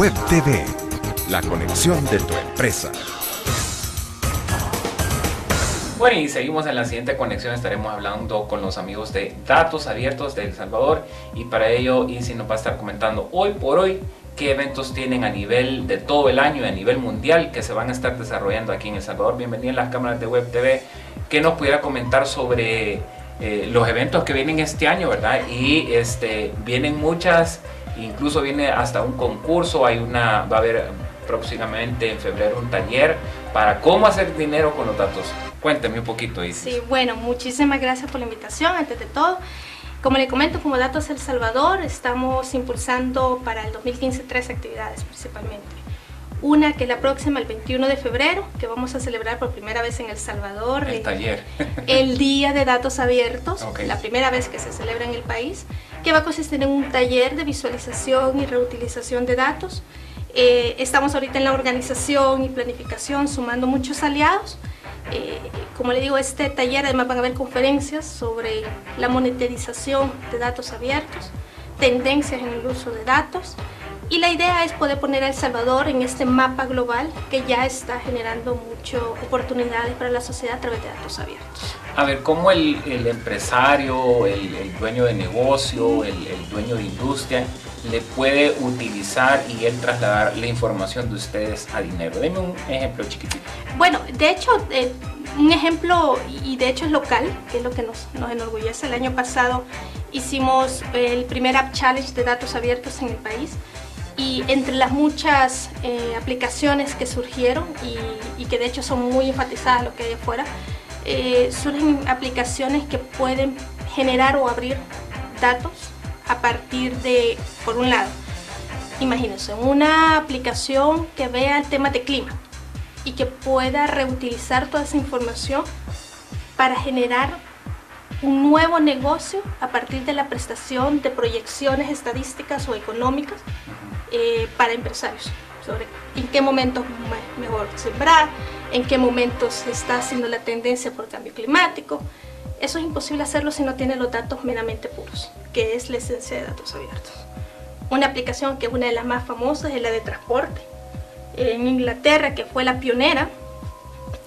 Web TV, la conexión de tu empresa. Bueno, y seguimos en la siguiente conexión. Estaremos hablando con los amigos de Datos Abiertos de El Salvador. Y para ello, Easy nos va a estar comentando hoy por hoy qué eventos tienen a nivel de todo el año y a nivel mundial que se van a estar desarrollando aquí en El Salvador. Bienvenido a las cámaras de Web TV. ¿Qué nos pudiera comentar sobre eh, los eventos que vienen este año, verdad? Y este, vienen muchas, incluso viene hasta un concurso. Hay una, va a haber próximamente en febrero un taller para cómo hacer dinero con los datos. Cuénteme un poquito, Isis. Sí, bueno, muchísimas gracias por la invitación, antes de todo. Como le comento, como Datos El Salvador, estamos impulsando para el 2015 tres actividades principalmente. Una que es la próxima, el 21 de febrero, que vamos a celebrar por primera vez en El Salvador. El taller. El Día de Datos Abiertos, la primera vez que se celebra en el país, que va a consistir en un taller de visualización y reutilización de datos. Eh, estamos ahorita en la organización y planificación, sumando muchos aliados eh, como le digo, este taller además van a haber conferencias sobre la monetización de datos abiertos, tendencias en el uso de datos y la idea es poder poner a El Salvador en este mapa global que ya está generando muchas oportunidades para la sociedad a través de datos abiertos. A ver, ¿cómo el, empresario, el, dueño de negocio, el, dueño de industria le puede utilizar y él trasladar la información de ustedes a dinero? Deme un ejemplo chiquitito. Bueno, de hecho, eh, un ejemplo, y de hecho es local, que es lo que nos, nos enorgullece. El año pasado hicimos el primer App Challenge de datos abiertos en el país y entre las muchas eh, aplicaciones que surgieron y, que de hecho son muy enfatizadas lo que hay afuera, eh, surgen aplicaciones que pueden generar o abrir datos a partir de, por un lado, imagínense, una aplicación que vea el tema de clima y que pueda reutilizar toda esa información para generar un nuevo negocio a partir de la prestación de proyecciones estadísticas o económicas eh, para empresarios sobre en qué momentos es mejor sembrar, en qué momentos se está haciendo la tendencia por cambio climático. Eso es imposible hacerlo si no tiene los datos meramente puros, que es la esencia de datos abiertos. Una aplicación que es una de las más famosas es la de transporte. En Inglaterra, que fue la pionera,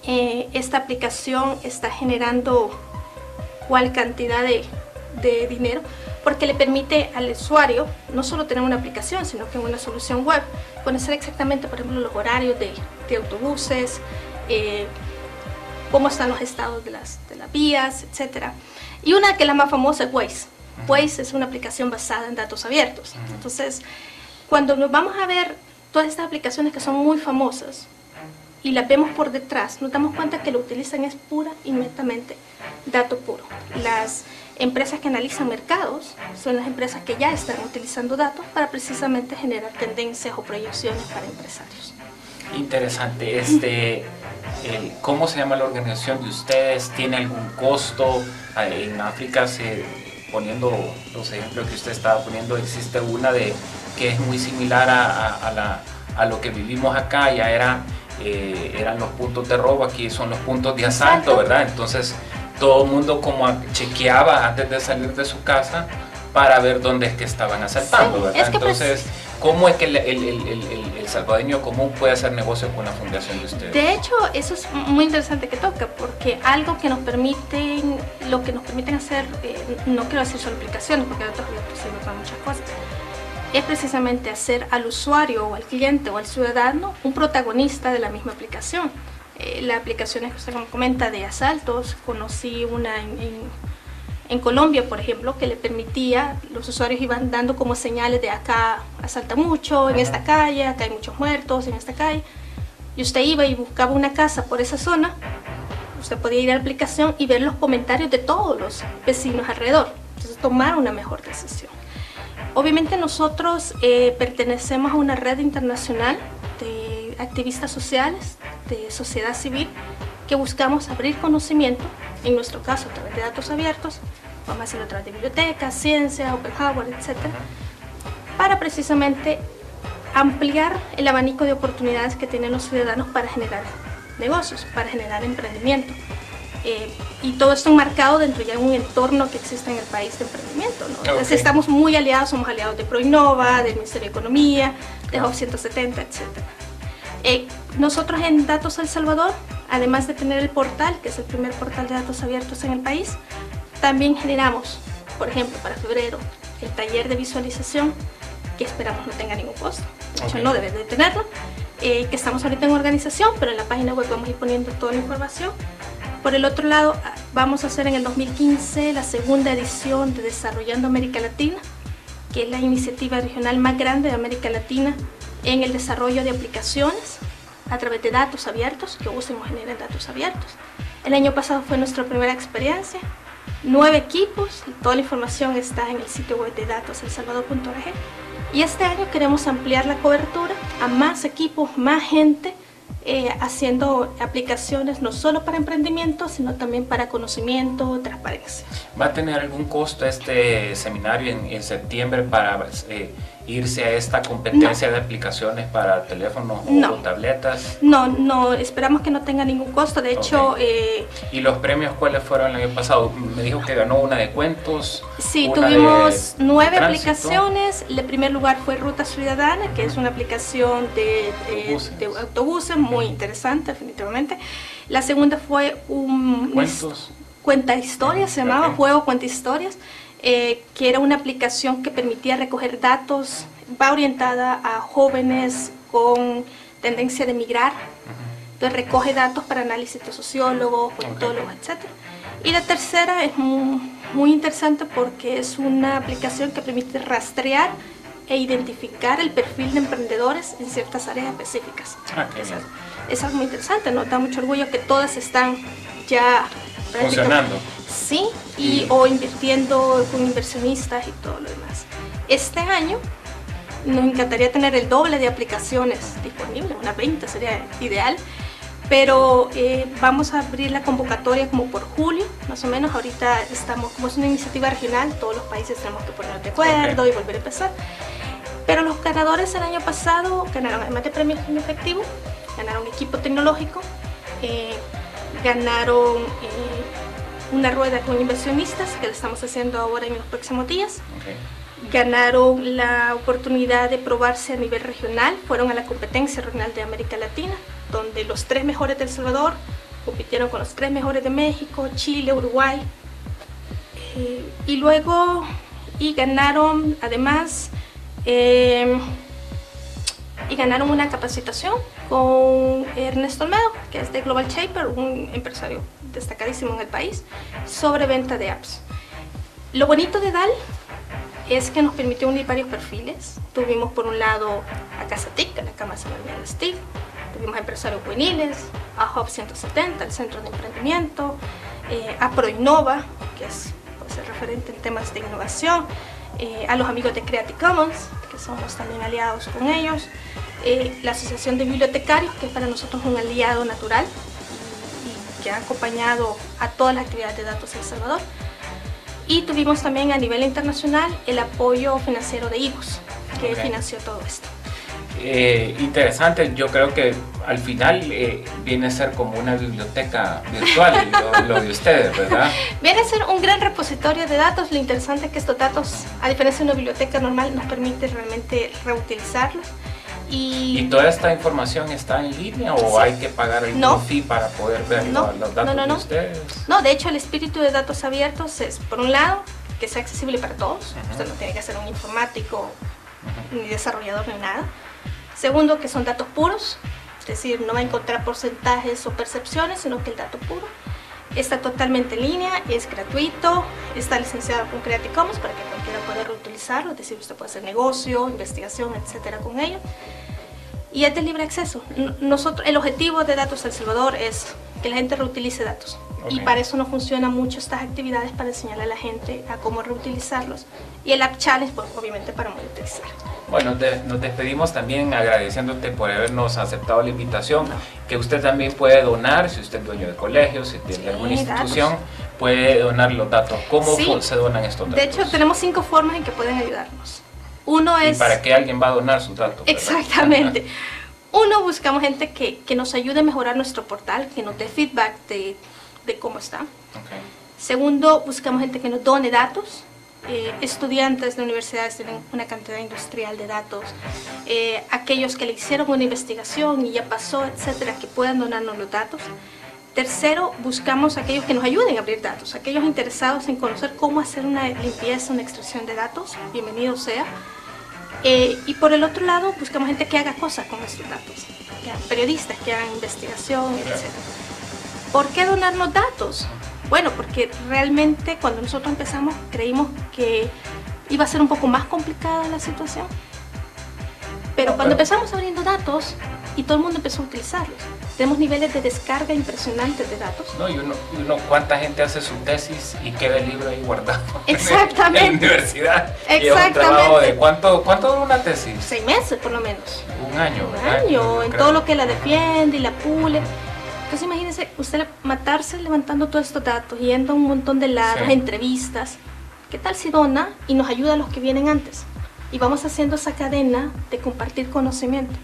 eh, esta aplicación está generando cuál cantidad de, de dinero porque le permite al usuario no solo tener una aplicación, sino que una solución web, conocer exactamente, por ejemplo, los horarios de, autobuses, eh, cómo están los estados de las, de las vías, etc. Y una que es la más famosa es Waze. Waze es una aplicación basada en datos abiertos. Entonces, cuando nos vamos a ver todas estas aplicaciones que son muy famosas y las vemos por detrás, nos damos cuenta que lo utilizan es pura y netamente dato puro. Las empresas que analizan mercados son las empresas que ya están utilizando datos para precisamente generar tendencias o proyecciones para empresarios. Interesante. Este, ¿Cómo se llama la organización de ustedes? ¿Tiene algún costo? Ah, en África, se, poniendo los ejemplos que usted estaba poniendo, existe una de que es muy similar a, la, a lo que vivimos acá, ya era, eh, eran los puntos de robo, aquí son los puntos de asalto, ¿verdad? Entonces, todo el mundo como chequeaba antes de salir de su casa para ver dónde es que estaban asaltando, ¿verdad? Entonces, ¿cómo es que el, el, el, salvadoreño común puede hacer negocio con la fundación de ustedes? De hecho, eso es muy interesante que toca, porque algo que nos permiten, lo que nos permiten hacer, eh, no quiero decir solo aplicaciones, porque otros sirven para muchas cosas, es precisamente hacer al usuario o al cliente o al ciudadano un protagonista de la misma aplicación. Eh, la aplicación que usted comenta de asaltos, conocí una en, en, Colombia, por ejemplo, que le permitía, los usuarios iban dando como señales de acá asalta mucho, en esta calle, acá hay muchos muertos, en esta calle, y usted iba y buscaba una casa por esa zona, usted podía ir a la aplicación y ver los comentarios de todos los vecinos alrededor, entonces tomar una mejor decisión. Obviamente nosotros eh, pertenecemos a una red internacional activistas sociales de sociedad civil que buscamos abrir conocimiento, en nuestro caso a través de datos abiertos, vamos a hacerlo a través de bibliotecas, ciencia, open hardware, etc., para precisamente ampliar el abanico de oportunidades que tienen los ciudadanos para generar negocios, para generar emprendimiento. Eh, y todo esto enmarcado dentro ya de un entorno que existe en el país de emprendimiento. ¿no? Entonces Ok. estamos muy aliados, somos aliados de ProInnova, del Ministerio de Economía, de Hub 170, etc. Eh, nosotros en Datos El Salvador, además de tener el portal, que es el primer portal de datos abiertos en el país, también generamos, por ejemplo, para febrero, el taller de visualización, que esperamos no tenga ningún costo. De hecho, no debe de tenerlo. eh, que estamos ahorita en organización, pero en la página web vamos a ir poniendo toda la información. Por el otro lado, ah, vamos a hacer en el 2015 la segunda edición de Desarrollando América Latina, que es la iniciativa regional más grande de América Latina en el desarrollo de aplicaciones a través de datos abiertos, que usen o generen datos abiertos. El año pasado fue nuestra primera experiencia, nueve equipos, toda la información está en el sitio web de datoselsalvador.org. Y este año queremos ampliar la cobertura a más equipos, más gente, eh, haciendo aplicaciones no solo para emprendimiento, sino también para conocimiento, transparencia. ¿Va a tener algún costo este seminario en, en septiembre para eh, irse a esta competencia de aplicaciones para teléfonos No. o tabletas? No, no, esperamos que no tenga ningún costo. De hecho, Ok. eh, ¿Y los premios cuáles fueron el año pasado? Me dijo que ganó una de cuentos. Sí, una de tuvimos nueve tránsito. aplicaciones. El primer lugar fue Ruta Ciudadana, que es una aplicación de, de- Autobuses. de muy interesante, definitivamente. La segunda fue un Cuentos. cuenta historias, se llamaba Ok. Juego Cuenta Historias, eh, que era una aplicación que permitía recoger datos, va orientada a jóvenes con tendencia de migrar. Entonces recoge datos para análisis de sociólogos, politólogos, etc. Y la tercera es mu- muy, interesante porque es una aplicación que permite rastrear e identificar el perfil de emprendedores en ciertas áreas específicas. Ah, Esa- es algo muy interesante, nos da mucho orgullo que todas están ya Funcionando. Sí, y o invirtiendo con inversionistas y todo lo demás. Este año nos encantaría tener el doble de aplicaciones disponibles, unas 20 sería ideal, pero eh, vamos a abrir la convocatoria como por julio, más o menos. Ahorita estamos, como es una iniciativa regional, todos los países tenemos que ponernos de acuerdo Ok. y volver a empezar. Pero los ganadores el año pasado ganaron, además de premios en efectivo, ganaron equipo tecnológico, eh, ganaron eh, una rueda con inversionistas, que la estamos haciendo ahora en los próximos días. Ok. Ganaron la oportunidad de probarse a nivel regional, fueron a la competencia regional de América Latina, donde los tres mejores de El Salvador compitieron con los tres mejores de México, Chile, Uruguay. Eh, y luego, y ganaron además, eh, y ganaron una capacitación con Ernesto Olmedo, que es de Global Shaper, un empresario destacadísimo en el país, sobre venta de apps. Lo bonito de DAL es que nos permitió unir varios perfiles. Tuvimos por un lado a Casa TIC, a la Cama Salarial de STIC, tuvimos a empresarios juveniles, a Hub 170, el Centro de Emprendimiento, eh, a ProInnova, que es pues, el referente en temas de innovación, eh, a los amigos de Creative Commons, que somos también aliados con ellos, eh, la Asociación de Bibliotecarios, que es para nosotros un aliado natural y, y que ha acompañado a todas las actividades de datos en El Salvador. Y tuvimos también a nivel internacional el apoyo financiero de IGOS, que financió todo esto. Eh, interesante, yo creo que al final eh, viene a ser como una biblioteca virtual lo, lo de ustedes, ¿verdad? Viene a ser un gran repositorio de datos. Lo interesante es que estos datos, a diferencia de una biblioteca normal, nos permite realmente reutilizarlos. Y, ¿Y toda esta información está en línea o Sí. hay que pagar algún No. fee para poder ver No, los, datos no, no, de ustedes? no, de hecho, el espíritu de datos abiertos es, por un lado, que sea accesible para todos. Ujú. Usted no tiene que ser un informático, ni desarrollador, ni nada. Segundo, que son datos puros, es decir, no va a encontrar porcentajes o percepciones, sino que el dato puro. Está totalmente en línea, es gratuito, está licenciado con Creative Commons para que cualquiera pueda reutilizarlo, es decir, usted puede hacer negocio, investigación, etcétera con ello. Y es de libre acceso. Nosotros, el objetivo de Datos El Salvador es que la gente reutilice datos. Y Ok. para eso nos funcionan mucho estas actividades para enseñarle a la gente a cómo reutilizarlos. Y el App Challenge, pues obviamente para monetizar. Bueno, te- nos despedimos también agradeciéndote por habernos aceptado la invitación, que usted también puede donar, si usted es dueño de colegio, si tiene Sí, alguna institución, puede donar los datos. ¿Cómo Sí. se donan estos datos? De hecho, tenemos cinco formas en que pueden ayudarnos. Uno ¿Y es... para qué alguien va a donar sus datos? Exactamente. Uno, buscamos gente que, que nos ayude a mejorar nuestro portal, que nos dé feedback de de cómo está. Segundo, buscamos gente que nos done datos. Eh, estudiantes de universidades tienen una cantidad industrial de datos. Eh, aquellos que le hicieron una investigación y ya pasó, etcétera, que puedan donarnos los datos. Tercero, buscamos aquellos que nos ayuden a abrir datos, aquellos interesados en conocer cómo hacer una limpieza, una extracción de datos, bienvenido sea. Eh, y por el otro lado, buscamos gente que haga cosas con estos datos, que periodistas que hagan investigación, etc. ¿Por qué donarnos datos? Bueno, porque realmente cuando nosotros empezamos creímos que iba a ser un poco más complicada la situación. Pero cuando empezamos abriendo datos y todo el mundo empezó a utilizarlos, tenemos niveles de descarga impresionantes de datos. No, y uno, uno, ¿cuánta gente hace su tesis y queda el libro ahí guardado? Exactamente. En la universidad. Un Exactamente. trabajo de cuánto, ¿cuánto dura una tesis? Seis meses por lo menos. Un año, Un ¿verdad? año, en creo. todo lo que la defiende y la pule. Entonces imagínense usted matarse levantando todos estos datos, yendo a un montón de lados, Sí. entrevistas. ¿Qué tal si dona y nos ayuda a los que vienen antes? Y vamos haciendo esa cadena de compartir conocimiento.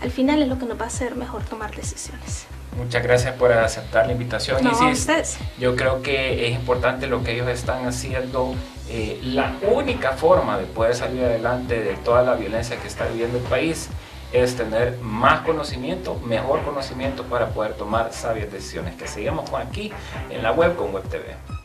Al final es lo que nos va a hacer mejor tomar decisiones. Muchas gracias por aceptar la invitación. No, y sí, yo creo que es importante lo que ellos están haciendo. Eh, la única forma de poder salir adelante de toda la violencia que está viviendo el país es tener más conocimiento, mejor conocimiento para poder tomar sabias decisiones. Que sigamos con aquí en la web con Web TV.